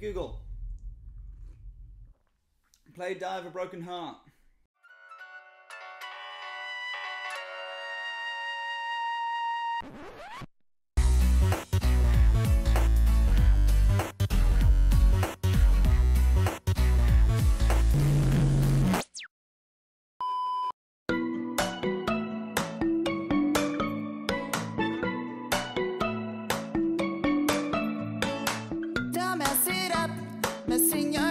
Google. Play Die of a Broken Heart. enseñar.